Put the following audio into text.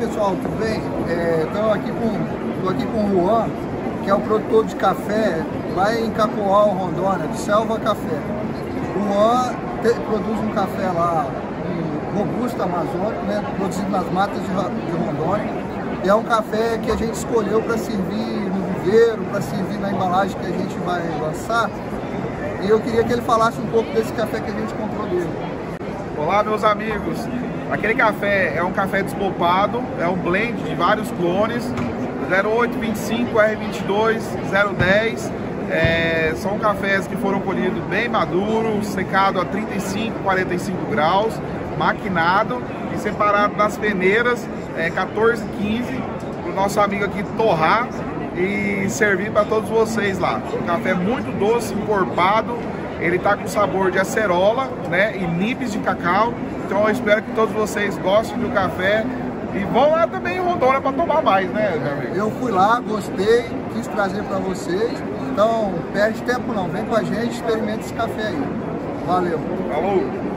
pessoal, tudo bem? Estou é, aqui, com, aqui com o Juan, que é o produtor de café lá em Cacoal, Rondônia, de Selva Café. O Juan te, produz um café lá, um robusto amazônico, né, produzido nas matas de, de Rondônia. E é um café que a gente escolheu para servir no viveiro, para servir na embalagem que a gente vai lançar. E eu queria que ele falasse um pouco desse café que a gente comprou dele. Olá, meus amigos. Aquele café é um café despolpado, é um blend de vários clones, 0825, R22, 010. É, são cafés que foram colhidos bem maduros, secado a 35, 45 graus, maquinado e separado das peneiras é, 14, 15, para o nosso amigo aqui torrar e servir para todos vocês lá. Um café muito doce, encorpado, ele está com sabor de acerola né, e nibs de cacau. Então eu espero que todos vocês gostem do café e vão lá também em Rondônia para tomar mais, né, meu amigo? Eu fui lá, gostei, quis trazer para vocês. Então, perde tempo não, vem com a gente, experimente esse café aí. Valeu. Falou.